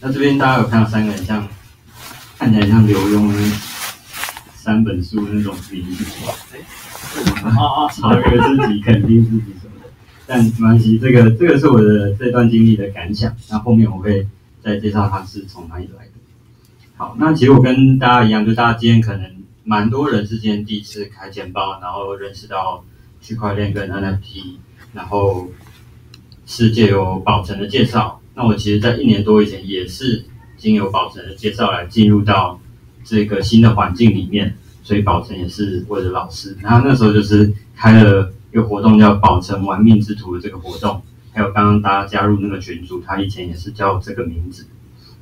那这边大家有看到三个很像，看起来像刘墉三本书那种名字，啊啊，超越自己，肯定自己什么的。但没关系，这个这个是我的这段经历的感想。那后面我会再介绍它是从哪里来的。好，那其实我跟大家一样，就大家今天可能蛮多人是今天第一次开钱包，然后认识到区块链跟 NFT，然后世界有宝成的介绍。那我其实，在一年多以前也是经由宝成的介绍来进入到这个新的环境里面，所以宝成也是我的老师。然后那时候就是开了一个活动叫“宝成玩命之徒”的这个活动，还有刚刚大家加入那个群组，他以前也是叫这个名字。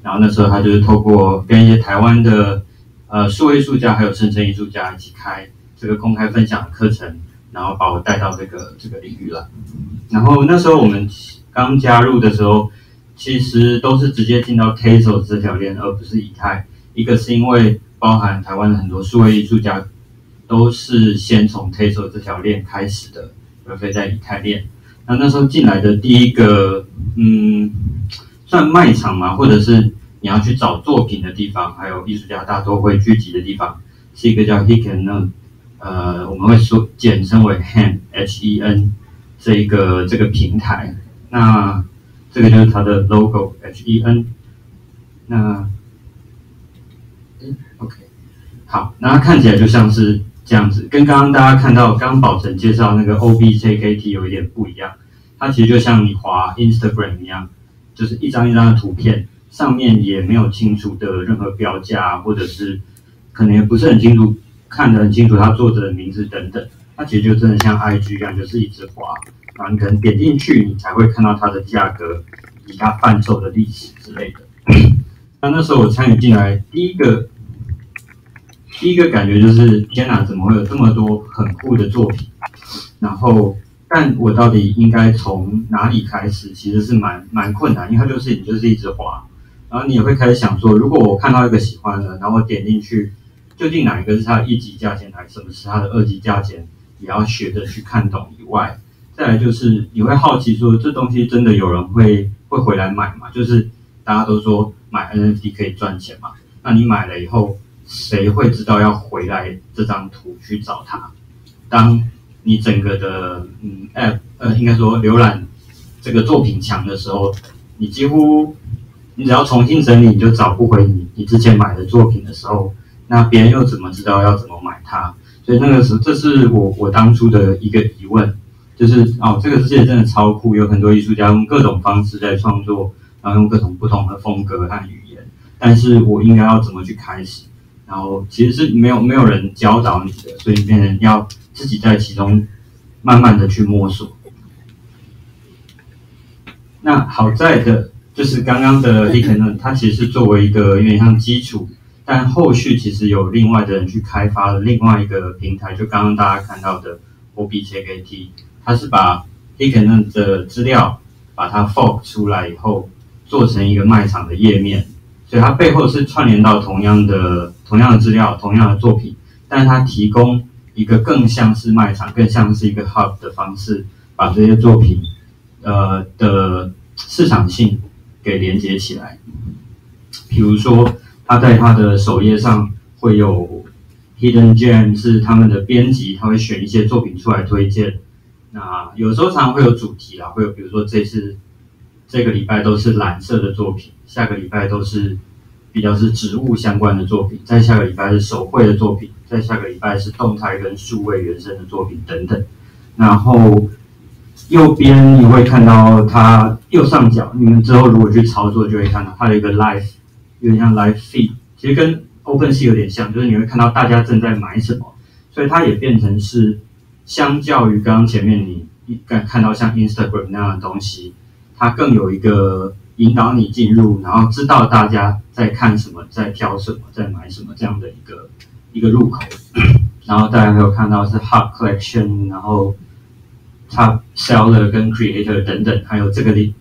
然后那时候他就是透过跟一些台湾的呃数位艺术家还有生成艺术家一起开这个公开分享的课程，然后把我带到这个这个领域了。然后那时候我们刚加入的时候，其实都是直接进到 Tezos 这条链，而不是以太。一个是因为包含台湾的很多数位艺术家都是先从 Tezos 这条链开始的，而非在以太链。那那时候进来的第一个，嗯，算卖场嘛，或者是你要去找作品的地方，还有艺术家大都会聚集的地方，是一个叫 Hiken 呃，我们会说简称为 Hen H E N 这一个这个平台。那这个就是它的 logo H E N。那嗯，OK，好，那它看起来就像是这样子，跟刚刚大家看到刚刚宝成介绍那个 OBJKT 有一点不一样。它其实就像你滑 Instagram 一样，就是一张一张的图片，上面也没有清楚的任何标价，或者是可能也不是很清楚，看得很清楚它作者的名字等等。它其实就真的像 IG 一样，就是一直滑，然后可能点进去，你才会看到它的价格以及它贩售的历史之类的。那那时候我参与进来，第一个第一个感觉就是天哪，怎么会有这么多很酷的作品？然后，但我到底应该从哪里开始？其实是蛮蛮困难，因为它就是你就是一直滑，然后你也会开始想说，如果我看到一个喜欢的，然后点进去，究竟哪一个是它的一级价钱，还是什么是它的二级价钱？也要学着去看懂以外，再来就是你会好奇说，这东西真的有人会会回来买吗？就是大家都说买 NFT 可以赚钱嘛，那你买了以后，谁会知道要回来这张图去找它？当你整个的嗯 App 呃，应该说浏览这个作品墙的时候，你几乎你只要重新整理，你就找不回你你之前买的作品的时候，那别人又怎么知道要怎么买它？所以那个时候，这是我我当初的一个疑问，就是哦，这个世界真的超酷，有很多艺术家用各种方式在创作，然后用各种不同的风格和语言，但是我应该要怎么去开始？然后其实是没有没有人教导你的，所以变成要自己在其中慢慢的去摸索。那好在的就是刚刚的 h i k 呢，它其实是作为一个有点像基础。但后续其实有另外的人去开发了另外一个平台，就刚刚大家看到的 OBJKT，他是把 h i c k e n 的资料把它 fork 出来以后，做成一个卖场的页面，所以它背后是串联到同样的同样的资料、同样的作品，但是它提供一个更像是卖场、更像是一个 hub 的方式，把这些作品呃的市场性给连接起来，比如说。他在他的首页上会有 hidden gem，是他们的编辑，他会选一些作品出来推荐。那有时候常常会有主题啦，会有比如说这次这个礼拜都是蓝色的作品，下个礼拜都是比较是植物相关的作品，在下个礼拜是手绘的作品，在下个礼拜是动态跟数位原生的作品等等。然后右边你会看到它右上角，你们之后如果去操作就会看到它有一个 live。有点像 Live Feed，其实跟 OpenSea 有点像，就是你会看到大家正在买什么，所以它也变成是相较于刚刚前面你看看到像 Instagram 那样的东西，它更有一个引导你进入，然后知道大家在看什么，在挑什么，在买什么这样的一个一个入口。然后大家还有看到是 Hot Collection，然后 Top Seller 跟 Creator 等等，还有这个里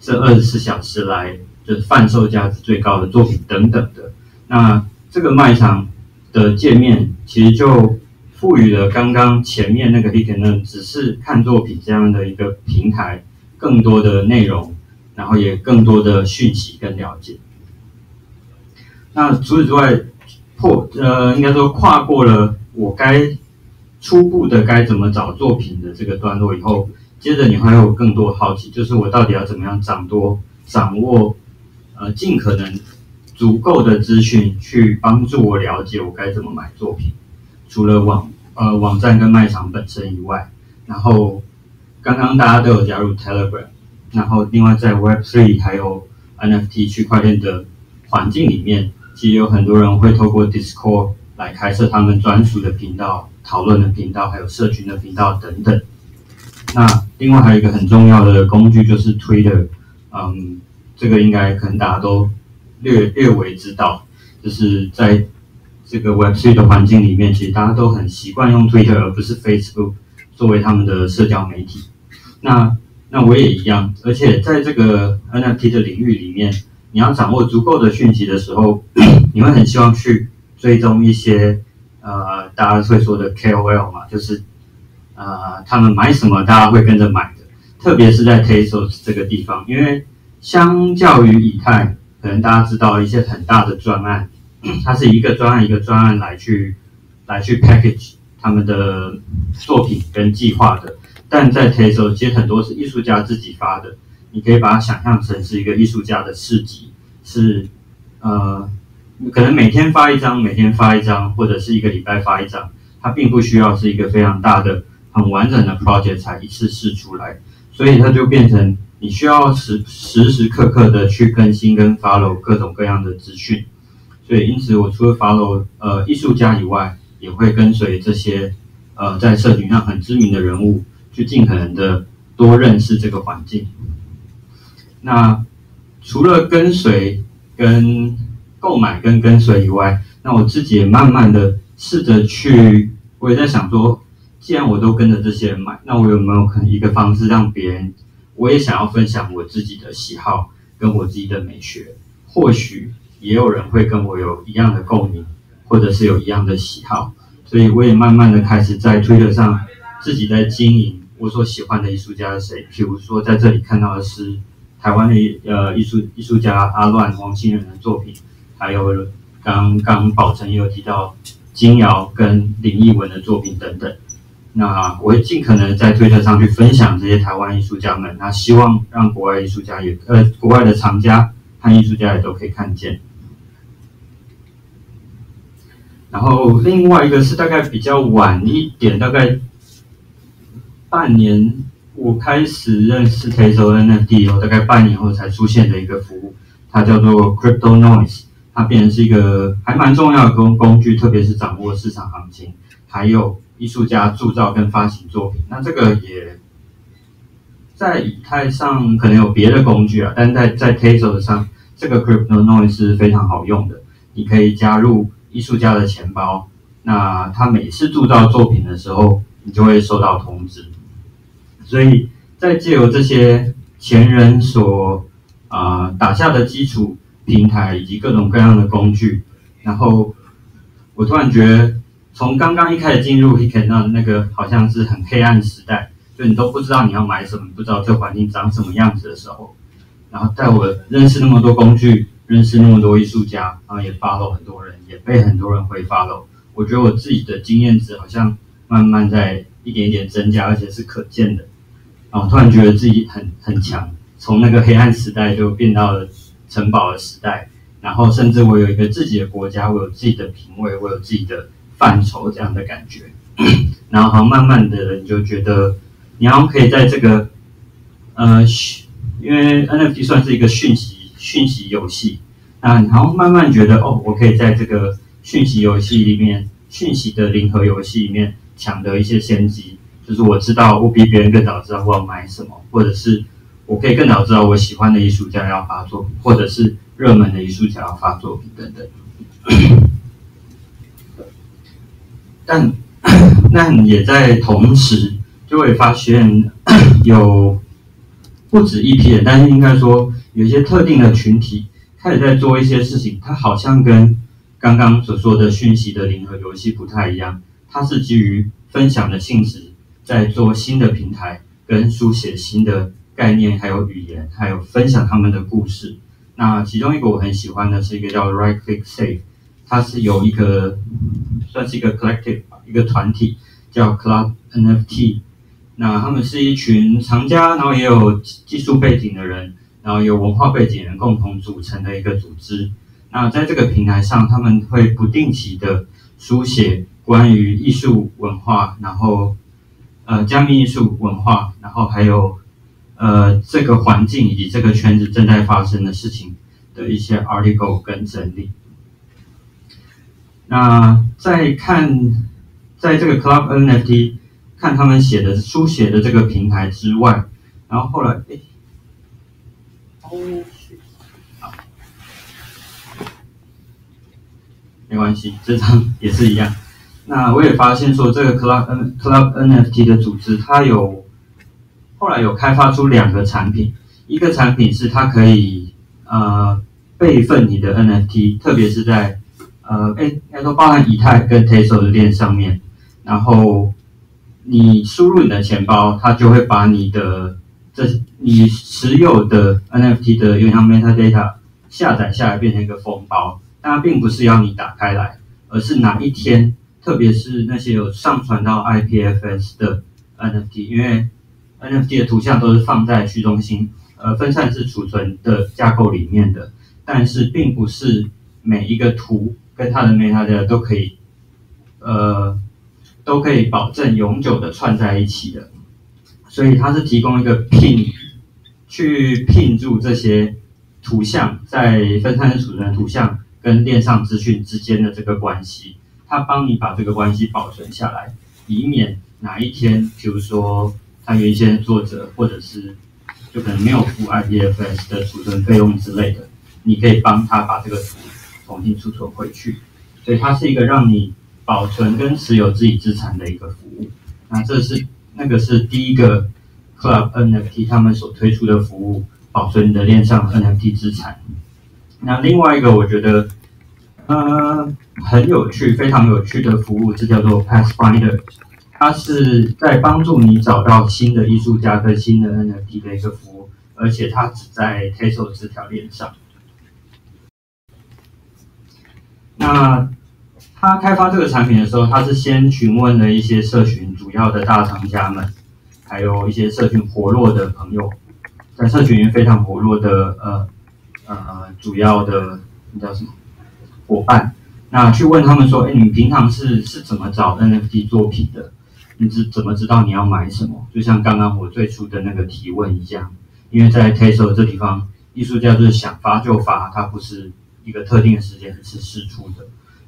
这二十四小时来。就是贩售价值最高的作品等等的，那这个卖场的界面其实就赋予了刚刚前面那个 h i k e n 只是看作品这样的一个平台更多的内容，然后也更多的讯息跟了解。那除此之外，破呃应该说跨过了我该初步的该怎么找作品的这个段落以后，接着你还有更多好奇，就是我到底要怎么样掌多掌握呃尽可能足够的资讯去帮助我了解我该怎么买作品。除了网呃网站跟卖场本身以外，然后刚刚大家都有加入 Telegram，然后另外在 Web3 还有 NFT 区块链的环境里面。其实有很多人会透过 Discord 来开设他们专属的频道、讨论的频道，还有社群的频道等等。那另外还有一个很重要的工具就是 Twitter，嗯，这个应该可能大家都略略微知道，就是在这个 Web3 的环境里面，其实大家都很习惯用 Twitter 而不是 Facebook 作为他们的社交媒体。那那我也一样，而且在这个 NFT 的领域里面。你要掌握足够的讯息的时候，你会很希望去追踪一些呃，大家会说的 KOL 嘛，就是呃，他们买什么，大家会跟着买的。特别是在 Tezos 这个地方，因为相较于以太，可能大家知道一些很大的专案，它是一个专案一个专案来去来去 package 他们的作品跟计划的。但在 Tezos，其实很多是艺术家自己发的。你可以把它想象成是一个艺术家的市集，是呃，可能每天发一张，每天发一张，或者是一个礼拜发一张，它并不需要是一个非常大的、很完整的 project 才一次试出来，所以它就变成你需要时时时刻刻的去更新跟 follow 各种各样的资讯，所以因此我除了 follow 呃艺术家以外，也会跟随这些呃在社群上很知名的人物，去尽可能的多认识这个环境。那除了跟随、跟购买、跟跟随以外，那我自己也慢慢的试着去，我也在想说，既然我都跟着这些人买，那我有没有可能一个方式让别人，我也想要分享我自己的喜好跟我自己的美学，或许也有人会跟我有一样的共鸣，或者是有一样的喜好，所以我也慢慢的开始在推特上自己在经营我所喜欢的艺术家是谁，譬如说在这里看到的是。台湾的呃艺术艺术家阿乱、王新仁的作品，还有刚刚宝成也有提到金瑶跟林奕文的作品等等。那我会尽可能在推特上去分享这些台湾艺术家们，那希望让国外艺术家也呃国外的藏家和艺术家也都可以看见。然后另外一个是大概比较晚一点，大概半年。我开始认识 Tezos NFT 后，大概半年后才出现的一个服务，它叫做 Crypto Noise，它变成是一个还蛮重要的工工具，特别是掌握市场行情，还有艺术家铸造跟发行作品。那这个也在以太上可能有别的工具啊，但在在 Tezos 上，这个 Crypto Noise 是非常好用的。你可以加入艺术家的钱包，那他每次铸造作品的时候，你就会收到通知。所以在借由这些前人所啊打下的基础平台以及各种各样的工具，然后我突然觉得，从刚刚一开始进入 h i k a n 那个好像是很黑暗时代，就你都不知道你要买什么，不知道这环境长什么样子的时候，然后带我认识那么多工具，认识那么多艺术家，然后也 follow 很多人，也被很多人会 follow。我觉得我自己的经验值好像慢慢在一点一点增加，而且是可见的。然后，突然觉得自己很很强，从那个黑暗时代就变到了城堡的时代，然后甚至我有一个自己的国家，我有自己的品味，我有自己的范畴这样的感觉，然后好像慢慢的人就觉得，你好像可以在这个呃，因为 NFT 算是一个讯息讯息游戏，那然后慢慢觉得哦，我可以在这个讯息游戏里面，讯息的零和游戏里面抢得一些先机。就是我知道，我比别人更早知道我要买什么，或者是我可以更早知道我喜欢的艺术家要发作品，或者是热门的艺术家要发作品等等。但 那也在同时，就会发现 有不止一批人，但是应该说有一些特定的群体他也在做一些事情，他好像跟刚刚所说的讯息的零和游戏不太一样，它是基于分享的性质。在做新的平台跟书写新的概念，还有语言，还有分享他们的故事。那其中一个我很喜欢的是一个叫 Right Click Save，它是有一个算是一个 collective 一个团体叫 Club NFT。那他们是一群藏家，然后也有技术背景的人，然后有文化背景人共同组成的一个组织。那在这个平台上，他们会不定期的书写关于艺术文化，然后呃加密艺术文化，然后还有呃这个环境以及这个圈子正在发生的事情的一些 article 跟整理。那在看在这个 Club NFT。看他们写的书写的这个平台之外，然后后来，哎，哦，好，没关系，这张也是一样。那我也发现说，这个 Club N Club NFT 的组织，它有后来有开发出两个产品，一个产品是它可以呃备份你的 NFT，特别是在呃哎应该说包含以太跟 Tezos 的链上面，然后。你输入你的钱包，它就会把你的这你持有的 NFT 的有点像 metadata 下载下来，变成一个封包。但它并不是要你打开来，而是哪一天，特别是那些有上传到 IPFS 的 NFT，因为 NFT 的图像都是放在去中心呃分散式储存的架构里面的，但是并不是每一个图跟它的 metadata 都可以呃。都可以保证永久的串在一起的，所以它是提供一个拼，去拼住这些图像在分散式储存的图像跟链上资讯之间的这个关系，它帮你把这个关系保存下来，以免哪一天，比如说它原先作者或者是就可能没有付 IPFS 的储存费用之类的，你可以帮他把这个图重新储存回去，所以它是一个让你。保存跟持有自己资产的一个服务，那这是那个是第一个 Club NFT 他们所推出的服务，保存你的链上 NFT 资产。那另外一个我觉得呃很有趣、非常有趣的服务，这叫做 Pathfinder，它是在帮助你找到新的艺术家跟新的 NFT 的一个服务，而且它只在 Tezos 这条链上。那他开发这个产品的时候，他是先询问了一些社群主要的大厂家们，还有一些社群活络的朋友，在社群里面非常活络的呃呃主要的那叫什么伙伴，那去问他们说，哎，你平常是是怎么找 NFT 作品的？你知怎么知道你要买什么？就像刚刚我最初的那个提问一样，因为在 Tesla 这地方，艺术家就是想发就发，它不是一个特定的时间是试出的。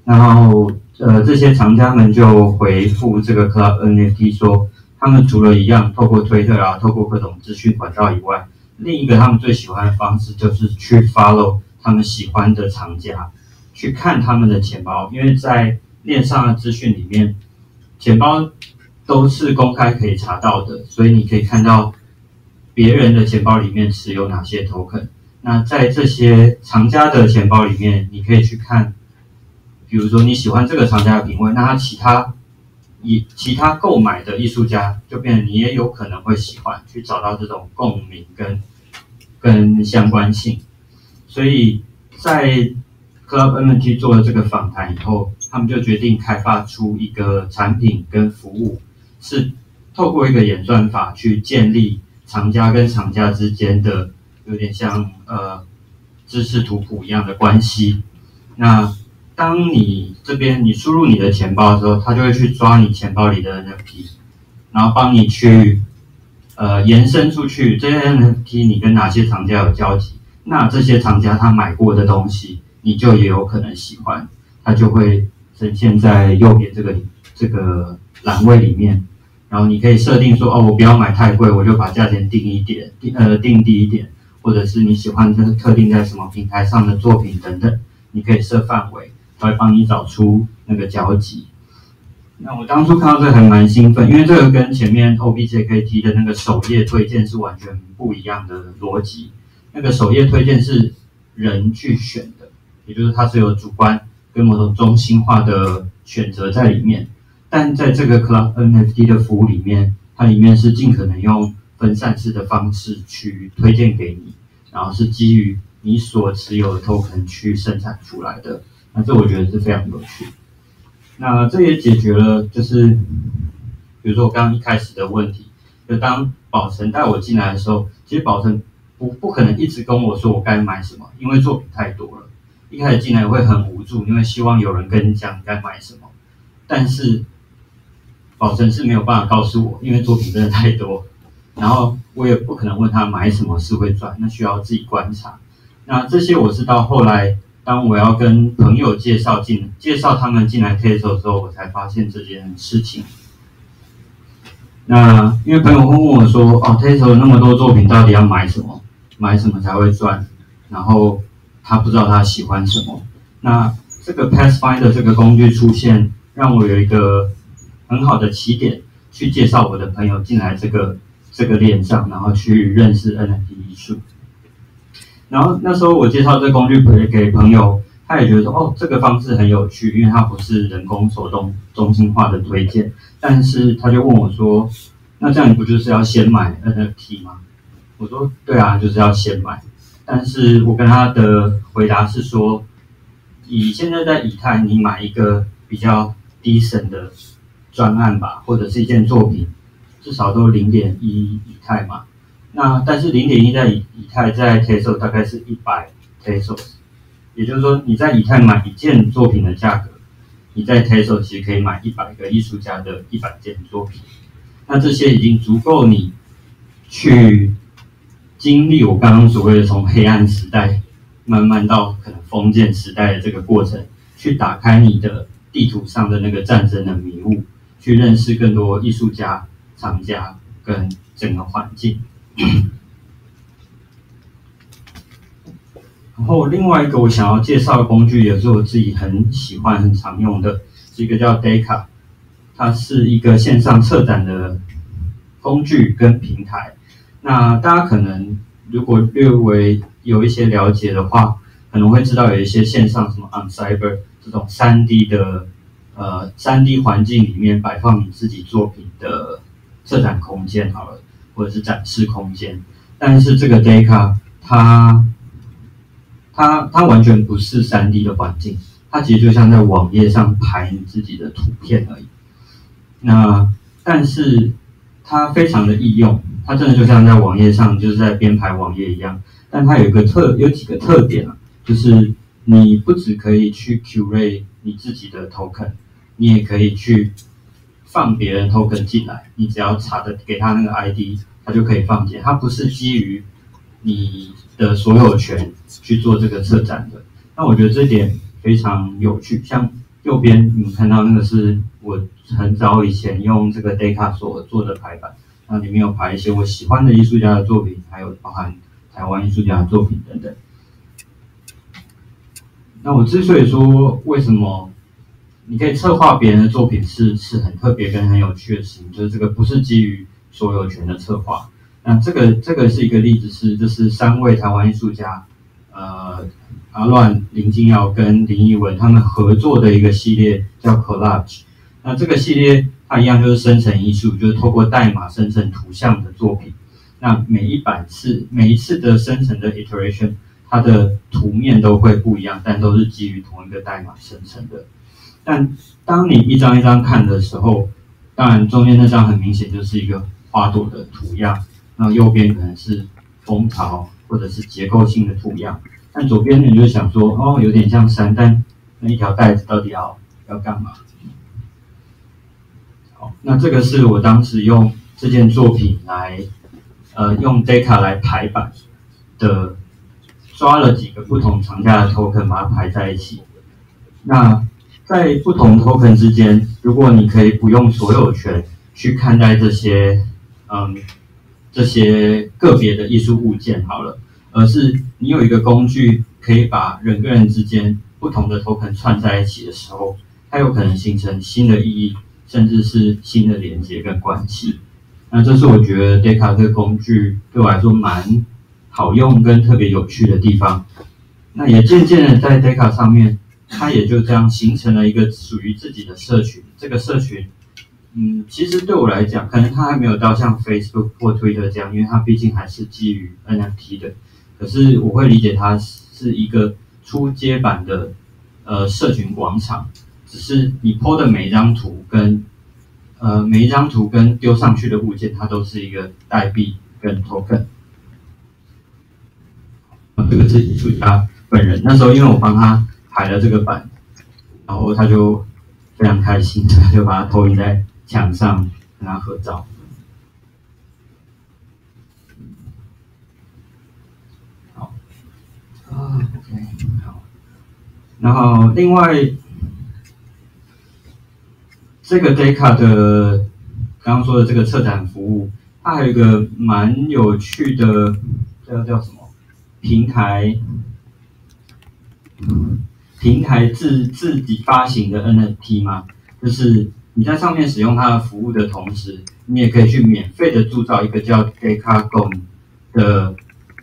然后，呃，这些藏家们就回复这个 Club NFT 说，他们除了一样透过推特啊，透过各种资讯管道以外，另一个他们最喜欢的方式就是去 follow 他们喜欢的藏家，去看他们的钱包，因为在链上的资讯里面，钱包都是公开可以查到的，所以你可以看到别人的钱包里面持有哪些 token。那在这些藏家的钱包里面，你可以去看。比如说你喜欢这个厂家的品味，那他其他以其他购买的艺术家就变成你也有可能会喜欢，去找到这种共鸣跟跟相关性。所以在 Club NFT 做了这个访谈以后，他们就决定开发出一个产品跟服务，是透过一个演算法去建立厂家跟厂家之间的有点像呃知识图谱一样的关系。那当你这边你输入你的钱包的时候，他就会去抓你钱包里的 NFT，然后帮你去呃延伸出去这些 NFT 你跟哪些厂家有交集，那这些厂家他买过的东西，你就也有可能喜欢，它就会呈现在右边这个这个栏位里面，然后你可以设定说哦，我不要买太贵，我就把价钱定一点，定呃定低一点，或者是你喜欢这特定在什么平台上的作品等等，你可以设范围。会帮你找出那个交集。那我当初看到这个还蛮兴奋，因为这个跟前面 OBJKT 的那个首页推荐是完全不一样的逻辑。那个首页推荐是人去选的，也就是它是有主观跟某种中心化的选择在里面。但在这个 Club NFT 的服务里面，它里面是尽可能用分散式的方式去推荐给你，然后是基于你所持有的 token 去生产出来的。那这我觉得是非常有趣。那这也解决了，就是比如说我刚刚一开始的问题，就当宝成带我进来的时候，其实宝成不不可能一直跟我说我该买什么，因为作品太多了。一开始进来会很无助，因为希望有人跟你讲该买什么，但是宝成是没有办法告诉我，因为作品真的太多，然后我也不可能问他买什么是会赚，那需要自己观察。那这些我是到后来，当我要跟朋友介绍进介绍他们进来 t e s o 之后，我才发现这件事情。那因为朋友会问我说：“哦 t e s o 那么多作品，到底要买什么？买什么才会赚？”然后。他不知道他喜欢什么，那这个 Pathfinder 这个工具出现，让我有一个很好的起点，去介绍我的朋友进来这个这个链上，然后去认识 NFT 艺术。然后那时候我介绍这工具给给朋友，他也觉得说，哦，这个方式很有趣，因为它不是人工手动中心化的推荐。但是他就问我说，那这样你不就是要先买 NFT 吗？我说，对啊，就是要先买。但是我跟他的回答是说，以现在在以太，你买一个比较低省的专案吧，或者是一件作品，至少都零点一以太嘛。那但是零点一在以以太在 t e s o 大概是一百 t e s o 也就是说你在以太买一件作品的价格，你在 t e s o 其实可以买一百个艺术家的一百件作品。那这些已经足够你去。经历我刚刚所谓的从黑暗时代慢慢到可能封建时代的这个过程，去打开你的地图上的那个战争的迷雾，去认识更多艺术家、厂家跟整个环境。然后另外一个我想要介绍的工具，也是我自己很喜欢、很常用的，是一个叫 Deka，它是一个线上策展的工具跟平台。那大家可能如果略微有一些了解的话，可能会知道有一些线上什么 On Cyber 这种三 D 的呃三 D 环境里面摆放你自己作品的策展空间好了，或者是展示空间。但是这个 Deka 它它它完全不是三 D 的环境，它其实就像在网页上排你自己的图片而已。那但是它非常的易用。它真的就像在网页上，就是在编排网页一样，但它有个特有几个特点啊，就是你不只可以去 curate 你自己的 token，你也可以去放别人 token 进来，你只要查的给他那个 ID，他就可以放进。他不是基于你的所有权去做这个策展的。那我觉得这点非常有趣。像右边你们看到那个是我很早以前用这个 Data 所做的排版。那里面有排一些我喜欢的艺术家的作品，还有包含台湾艺术家的作品等等。那我之所以说为什么你可以策划别人的作品是是很特别跟很有趣的事情，就是这个不是基于所有权的策划。那这个这个是一个例子，是就是三位台湾艺术家，呃，阿乱、林金耀跟林奕文他们合作的一个系列叫 Collage。那这个系列。它一样就是生成艺术，就是透过代码生成图像的作品。那每一版次每一次的生成的 iteration，它的图面都会不一样，但都是基于同一个代码生成的。但当你一张一张看的时候，当然中间那张很明显就是一个花朵的图样，那右边可能是蜂巢或者是结构性的图样。但左边你就想说，哦，有点像山，但那一条带子到底要要干嘛？那这个是我当时用这件作品来，呃，用 Data 来排版的，抓了几个不同厂家的 Token 把它排在一起。那在不同 Token 之间，如果你可以不用所有权去看待这些，嗯，这些个别的艺术物件好了，而是你有一个工具可以把人跟人之间不同的 Token 串在一起的时候，它有可能形成新的意义。甚至是新的连接跟关系，那这是我觉得 Deca 这个工具对我来说蛮好用跟特别有趣的地方。那也渐渐的在 Deca 上面，它也就这样形成了一个属于自己的社群。这个社群嗯，其实对我来讲，可能它还没有到像 Facebook 或 Twitter 这样，因为它毕竟还是基于 NFT 的。可是我会理解它是一个初阶版的呃社群广场，只是你 PO 的每一张图跟呃每一张图跟丢上去的物件，它都是一个代币跟 token。这个是艺术家本人，那时候因为我帮他排了这个版，然后他就非常开心，他就把它投影在墙上跟他合照。好，啊，OK，好。然后另外这个 Deca 的刚刚说的这个策展服务，它还有一个蛮有趣的，叫叫什么？平台平台自自己发行的 NFT 吗？就是你在上面使用它的服务的同时，你也可以去免费的铸造一个叫 Decagon 的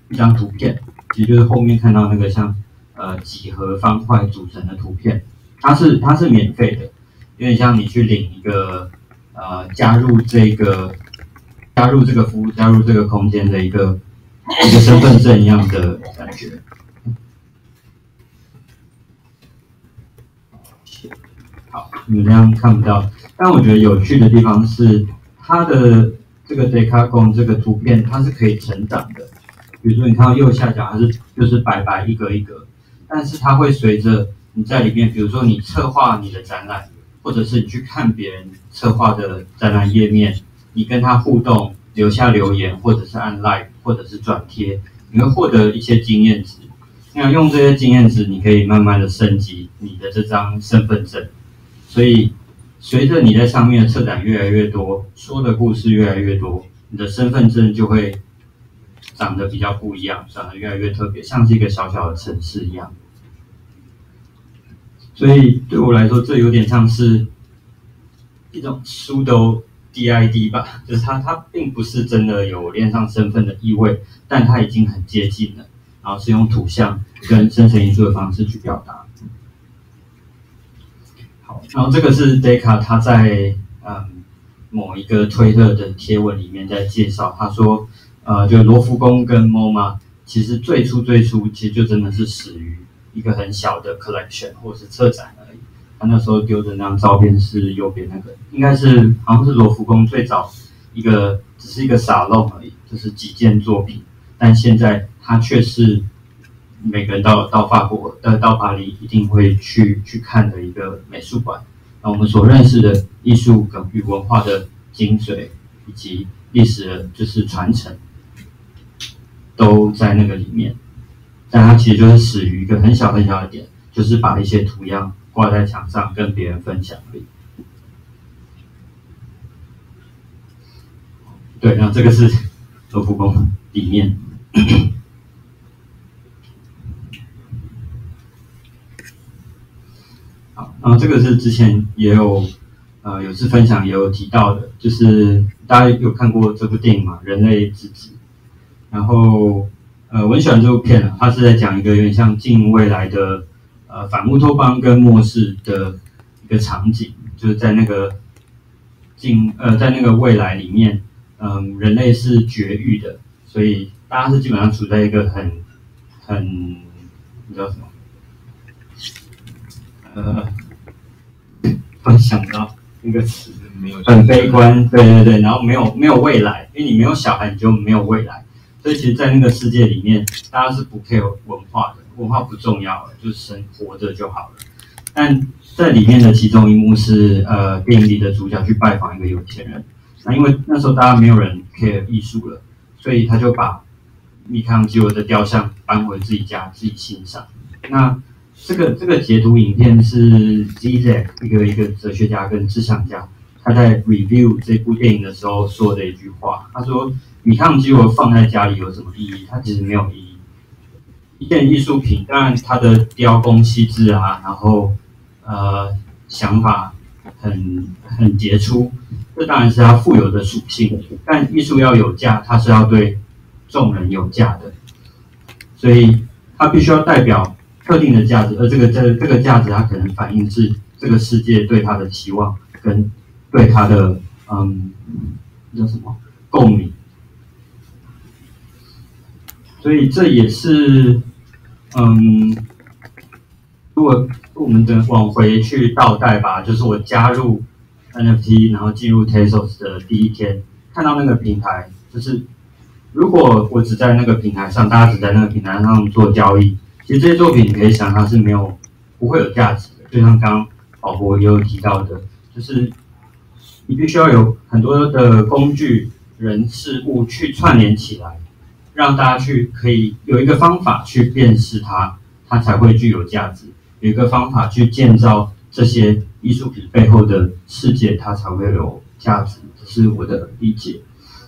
一张图片，其实就是后面看到那个像呃几何方块组成的图片，它是它是免费的，有点像你去领一个呃加入这个加入这个服务加入这个空间的一个。一个身份证一样的感觉。好，你们这样看不到，但我觉得有趣的地方是，它的这个 Decagon 这个图片它是可以成长的。比如说，你看到右下角它是就是白白一格一格，但是它会随着你在里面，比如说你策划你的展览，或者是你去看别人策划的展览页面，你跟他互动。留下留言，或者是按 like，或者是转贴，你会获得一些经验值。那用这些经验值，你可以慢慢的升级你的这张身份证。所以，随着你在上面的策展越来越多，说的故事越来越多，你的身份证就会长得比较不一样，长得越来越特别，像是一个小小的城市一样。所以对我来说，这有点像是一种书都。DID 吧，就是它，它并不是真的有恋上身份的意味，但它已经很接近了。然后是用图像跟生成艺术的方式去表达。然后这个是 Deca 他在嗯某一个推特的贴文里面在介绍，他说，呃，就罗浮宫跟 MoMA 其实最初最初其实就真的是始于一个很小的 collection 或是策展而已。他那时候丢的那张照片是右边那个，应该是好像是罗浮宫最早一个，只是一个沙漏而已，就是几件作品。但现在它却是每个人到到法国呃到巴黎一定会去去看的一个美术馆。那我们所认识的艺术跟与文化的精髓以及历史的就是传承，都在那个里面。但它其实就是始于一个很小很小的点，就是把一些图样。挂在墙上跟别人分享而已。对，然后这个是卢浮宫里面。啊，这个是之前也有呃有次分享也有提到的，就是大家有看过这部电影吗？人类之子。然后呃我很喜欢这部片啊，它是在讲一个有点像近未来的。呃，反乌托邦跟末世的一个场景，就是在那个近呃，在那个未来里面，嗯，人类是绝育的，所以大家是基本上处在一个很很，你知道什么？呃，突然想到那个词，没有很悲观，对对对，然后没有没有未来，因为你没有小孩，你就没有未来，所以其实，在那个世界里面，大家是不 care 文化的。文化不重要，就是生活着就好了。但在里面的其中一幕是，呃，电影里的主角去拜访一个有钱人。那因为那时候大家没有人 care 艺术了，所以他就把米开朗基罗的雕像搬回自己家自己欣赏。那这个这个截图影片是 z z 一个一个哲学家跟思想家，他在 review 这部电影的时候说的一句话。他说：米开朗基罗放在家里有什么意义？他其实没有意义。一件艺术品，当然它的雕工细致啊，然后呃想法很很杰出，这当然是它富有的属性。但艺术要有价，它是要对众人有价的，所以它必须要代表特定的价值，而这个这这个价值，它可能反映是这个世界对它的期望跟对它的嗯叫什么共鸣。所以这也是嗯，如果我们的往回去倒带吧，就是我加入 NFT，然后进入 Tezos 的第一天，看到那个平台，就是如果我只在那个平台上，大家只在那个平台上做交易，其实这些作品你可以想它是没有不会有价值的。就像刚刚宝博也有提到的，就是你必须要有很多的工具、人、事物去串联起来，让大家去可以有一个方法去辨识它，它才会具有价值。有一个方法去建造这些艺术品背后的世界，它才会有价值。这是我的理解。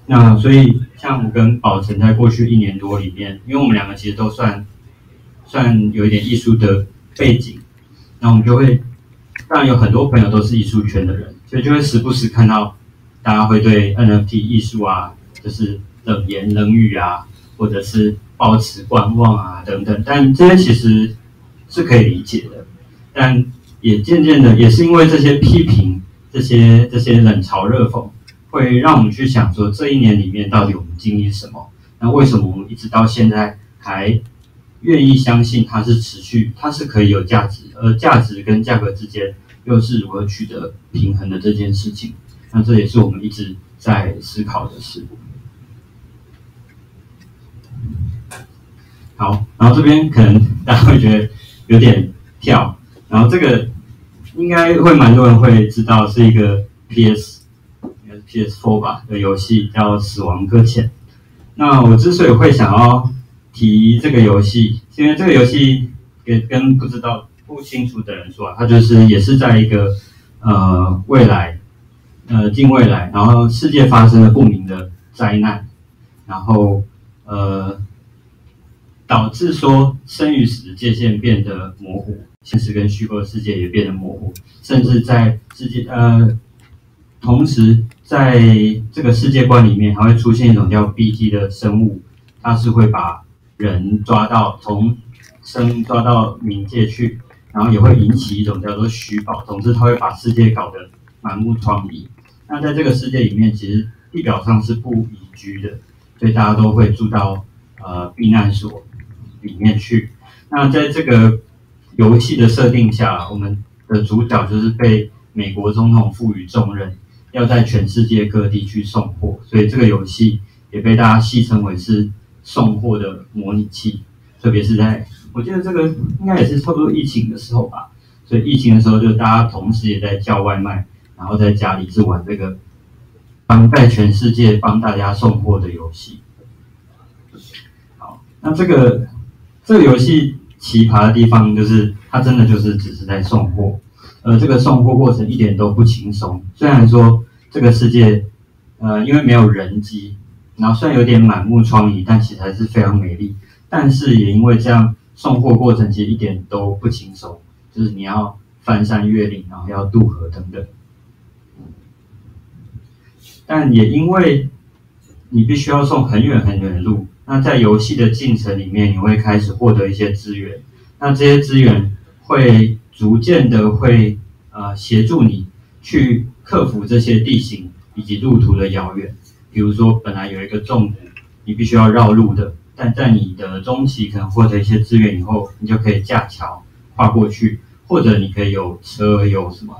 那所以，像我跟宝成在过去一年多里面，因为我们两个其实都算算有一点艺术的背景，那我们就会，当然有很多朋友都是艺术圈的人，所以就会时不时看到大家会对 NFT 艺术啊，就是冷言冷语啊，或者是保持观望啊等等。但这些其实。是可以理解的，但也渐渐的，也是因为这些批评、这些这些冷嘲热讽，会让我们去想说，这一年里面到底我们经历什么？那为什么我们一直到现在还愿意相信它是持续，它是可以有价值？而价值跟价格之间又是如何取得平衡的这件事情？那这也是我们一直在思考的事。好，然后这边可能大家会觉得。有点跳，然后这个应该会蛮多人会知道，是一个 PS，应该是 PS4 吧的游戏，叫《死亡搁浅》。那我之所以会想要提这个游戏，因为这个游戏跟跟不知道不清楚的人说，它就是也是在一个呃未来，呃近未来，然后世界发生了不明的灾难，然后呃。导致说生与死的界限变得模糊，现实跟虚构世界也变得模糊，甚至在世界呃，同时在这个世界观里面还会出现一种叫 BT 的生物，它是会把人抓到从生抓到冥界去，然后也会引起一种叫做虚报，总之他会把世界搞得满目疮痍。那在这个世界里面，其实地表上是不宜居的，所以大家都会住到呃避难所。里面去，那在这个游戏的设定下，我们的主角就是被美国总统赋予重任，要在全世界各地去送货，所以这个游戏也被大家戏称为是送货的模拟器。特别是在，我记得这个应该也是差不多疫情的时候吧，所以疫情的时候就大家同时也在叫外卖，然后在家里是玩这个帮在全世界帮大家送货的游戏。好，那这个。这个游戏奇葩的地方就是，它真的就是只是在送货，而这个送货过程一点都不轻松。虽然说这个世界，呃，因为没有人机，然后虽然有点满目疮痍，但其实还是非常美丽。但是也因为这样，送货过程其实一点都不轻松，就是你要翻山越岭，然后要渡河等等。但也因为你必须要送很远很远的路。那在游戏的进程里面，你会开始获得一些资源，那这些资源会逐渐的会呃协助你去克服这些地形以及路途的遥远。比如说，本来有一个重谷，你必须要绕路的，但 在你的中期可能获得一些资源以后，你就可以架桥跨过去，或者你可以有车有什么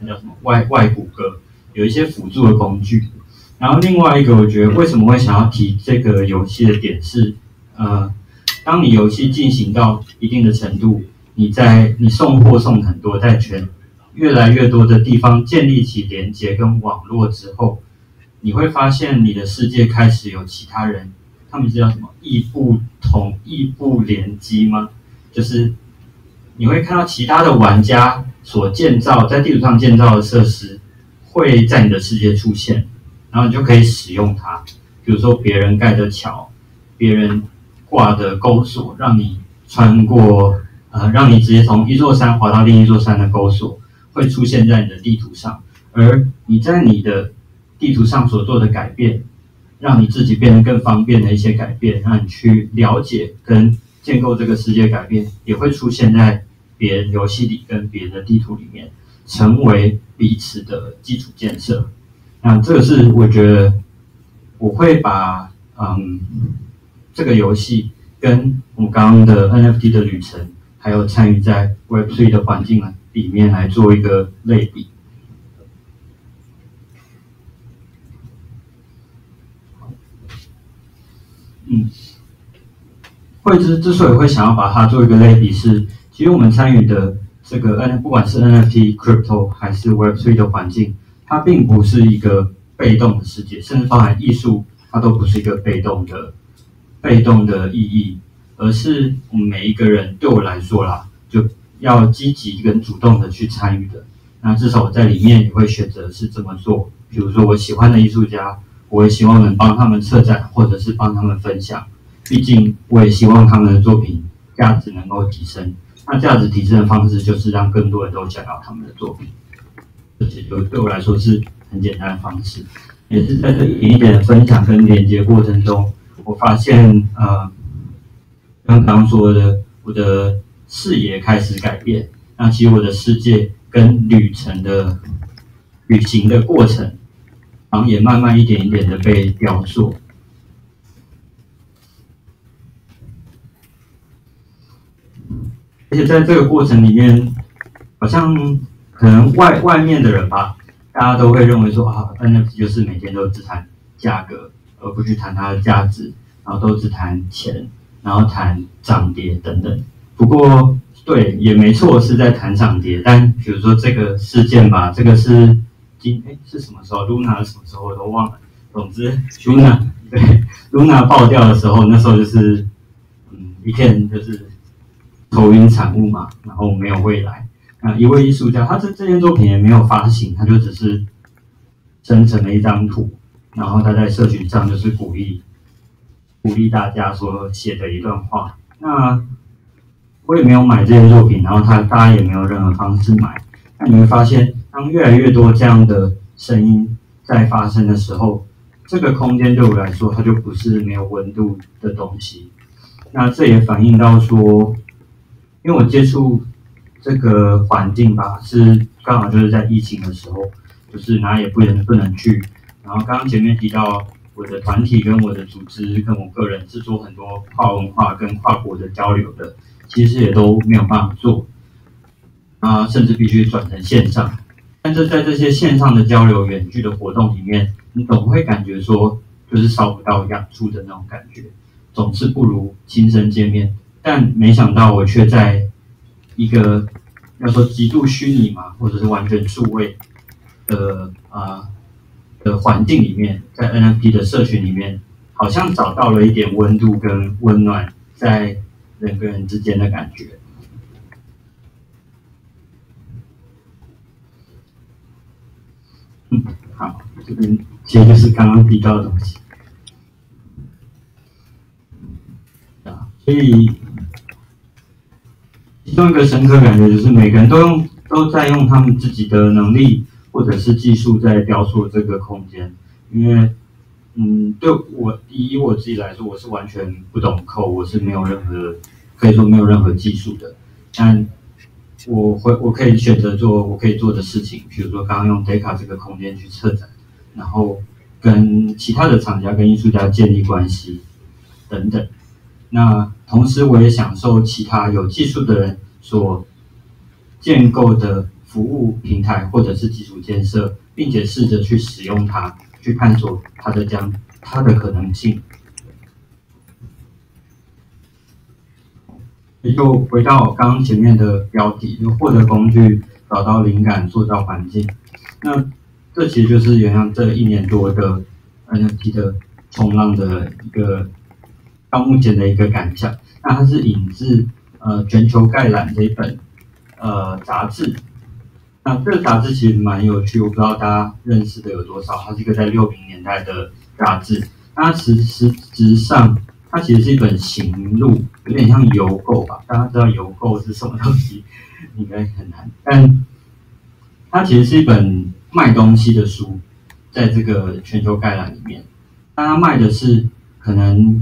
那叫什么外外骨骼，有一些辅助的工具。然后另外一个，我觉得为什么会想要提这个游戏的点是，呃，当你游戏进行到一定的程度，你在你送货送很多，在全越来越多的地方建立起连接跟网络之后，你会发现你的世界开始有其他人，他们叫什么异步同异步联机吗？就是你会看到其他的玩家所建造在地图上建造的设施会在你的世界出现。然后你就可以使用它，比如说别人盖的桥，别人挂的钩索，让你穿过，呃，让你直接从一座山滑到另一座山的钩索，会出现在你的地图上。而你在你的地图上所做的改变，让你自己变得更方便的一些改变，让你去了解跟建构这个世界改变，也会出现在别人游戏里跟别的地图里面。成为彼此的基础建设。那这个是我觉得我会把嗯这个游戏跟我们刚刚的 NFT 的旅程，还有参与在 Web3 的环境里面来做一个类比。嗯，会之之所以会想要把它做一个类比，是其实我们参与的这个 N 不管是 NFT、Crypto 还是 Web3 的环境，它并不是一个被动的世界，甚至包含艺术，它都不是一个被动的被动的意义，而是我们每一个人对我来说啦，就要积极跟主动的去参与的。那至少我在里面也会选择是这么做，比如说我喜欢的艺术家。我也希望能帮他们策展，或者是帮他们分享。毕竟，我也希望他们的作品价值能够提升。那价值提升的方式，就是让更多人都想要他们的作品。这些就对我来说是很简单的方式。也是在这一点点的分享跟连接过程中，我发现，呃，刚刚说的，我的视野开始改变。那其实我的世界跟旅程的旅行的过程。然后也慢慢一点一点的被雕塑，而且在这个过程里面，好像可能外外面的人吧，大家都会认为说啊，NFT 就是每天都只谈价格，而不去谈它的价值，然后都只谈钱，然后谈涨跌等等。不过，对，也没错，是在谈涨跌。但比如说这个事件吧，这个是。今哎是什么时候？Luna 什么时候我都忘了。总之，Luna 对 Luna 爆掉的时候，那时候就是嗯一片就是头晕产物嘛，然后没有未来。那一位艺术家，他这这件作品也没有发行，他就只是生成了一张图，然后他在社群上就是鼓励鼓励大家说写的一段话。那我也没有买这件作品，然后他大家也没有任何方式买。那你会发现。当越来越多这样的声音在发生的时候，这个空间对我来说，它就不是没有温度的东西。那这也反映到说，因为我接触这个环境吧，是刚好就是在疫情的时候，就是哪也不能不能去。然后刚刚前面提到，我的团体跟我的组织跟我个人是做很多跨文化跟跨国的交流的，其实也都没有办法做，啊，甚至必须转成线上。但是在这些线上的交流、远距的活动里面，你总会感觉说，就是烧不到痒处的那种感觉，总是不如亲身见面。但没想到，我却在一个要说极度虚拟嘛，或者是完全数位的啊的环境里面，在 NFT 的社群里面，好像找到了一点温度跟温暖，在人跟人之间的感觉。嗯，这边其实就是刚刚提到的东西。啊，所以其中一个深刻感觉就是每个人都用都在用他们自己的能力或者是技术在雕塑这个空间，因为嗯，对我以我自己来说，我是完全不懂扣，我是没有任何可以说没有任何技术的，但。我会，我可以选择做我可以做的事情，比如说刚刚用 Deca 这个空间去策展，然后跟其他的厂家跟艺术家建立关系等等。那同时我也享受其他有技术的人所建构的服务平台或者是基础建设，并且试着去使用它，去探索它的将它的可能性。也就回到刚刚前面的标题，就获得工具、找到灵感、塑造环境。那这其实就是原来这一年多的 NFT 的冲浪的一个到目前的一个感想。那它是引自呃全球概览这一本呃杂志。那这个杂志其实蛮有趣，我不知道大家认识的有多少。它是一个在六零年代的杂志。它实实质上。它其实是一本行路，有点像邮购吧。大家知道邮购是什么东西，应该很难。但它其实是一本卖东西的书，在这个全球概览里面，他卖的是可能，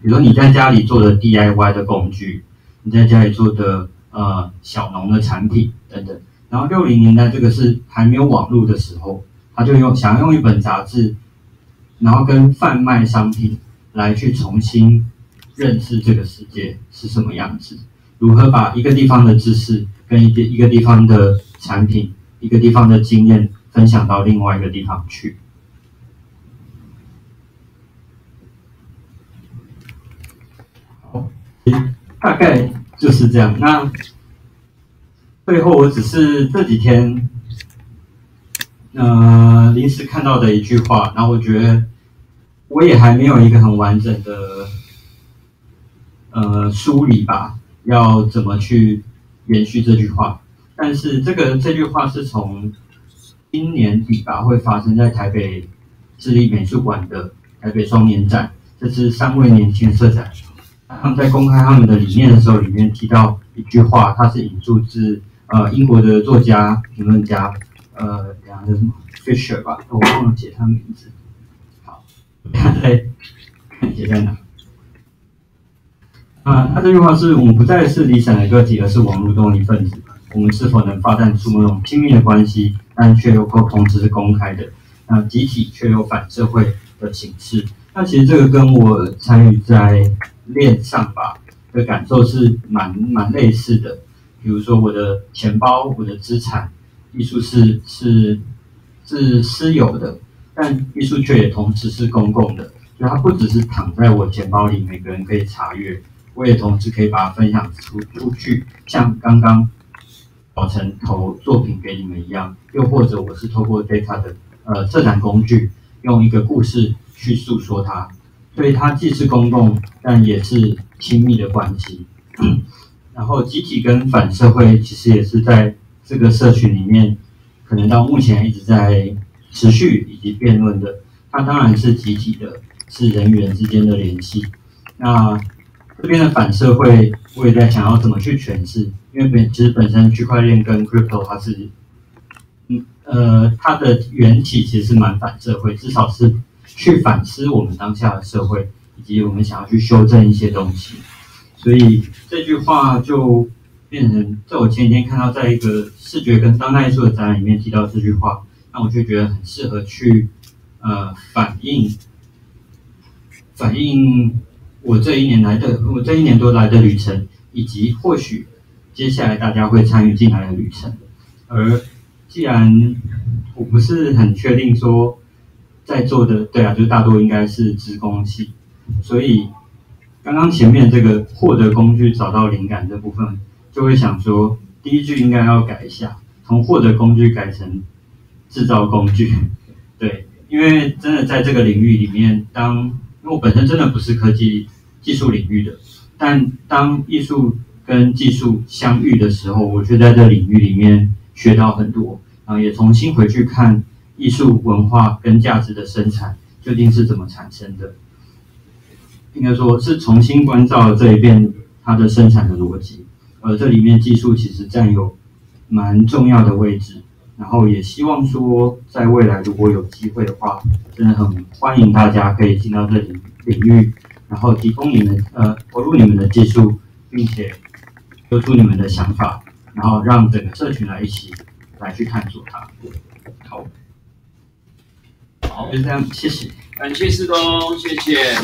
比如说你在家里做的 DIY 的工具，你在家里做的呃小农的产品等等。然后六零年代这个是还没有网络的时候，他就用想要用一本杂志，然后跟贩卖商品来去重新认识这个世界是什么样子，如何把一个地方的知识跟一个一个地方的产品、一个地方的经验分享到另外一个地方去。好，大概就是这样。那最后，我只是这几天，呃，临时看到的一句话，然后我觉得我也还没有一个很完整的，呃，梳理吧，要怎么去延续这句话。但是这个这句话是从今年底吧，会发生在台北智力美术馆的台北双年展，这是三位年轻策展。他们在公开他们的理念的时候，里面提到一句话，它是引述自呃英国的作家评论家，呃，两个什么 Fisher 吧，我忘了写他的名字。好，看在看写在哪？啊，他这句话是我们不再是理想的个体，而是网络中的一份子。我们是否能发展出那种亲密的关系，但却又够同时是公开的？那集体却又反社会的形式？那其实这个跟我参与在链上吧的感受是蛮蛮类似的。比如说我的钱包、我的资产，艺术是是是私有的，但艺术却也同时是公共的。就它不只是躺在我钱包里，每个人可以查阅，我也同时可以把它分享出出去，像刚刚宝成投作品给你们一样，又或者我是透过 data 的呃策展工具，用一个故事去诉说它。所以它既是公共，但也是亲密的关系。然后集体跟反社会其实也是在这个社群里面，可能到目前一直在持续以及辩论的。它当然是集体的，是人与人之间的联系。那这边的反社会，我也在想要怎么去诠释，因为本其实本身区块链跟 crypto 它是，嗯呃，它的缘起其实是蛮反社会，至少是。去反思我们当下的社会，以及我们想要去修正一些东西，所以这句话就变成在我前几天看到，在一个视觉跟当代艺术的展览里面提到这句话，那我就觉得很适合去呃反映反映我这一年来的我这一年多来的旅程，以及或许接下来大家会参与进来的旅程。而既然我不是很确定说。在座的对啊，就是大多应该是职工系，所以刚刚前面这个获得工具、找到灵感这部分，就会想说第一句应该要改一下，从获得工具改成制造工具。对，因为真的在这个领域里面，当因为我本身真的不是科技技术领域的，但当艺术跟技术相遇的时候，我却在这领域里面学到很多，然后也重新回去看。艺术文化跟价值的生产究竟是怎么产生的？应该说是重新关照这一遍它的生产的逻辑，而这里面技术其实占有蛮重要的位置。然后也希望说，在未来如果有机会的话，真的很欢迎大家可以进到这里领域，然后提供你们呃投入你们的技术，并且说出你们的想法，然后让整个社群来一起来去探索它。好。好，就这样，谢谢，感谢四东，谢谢。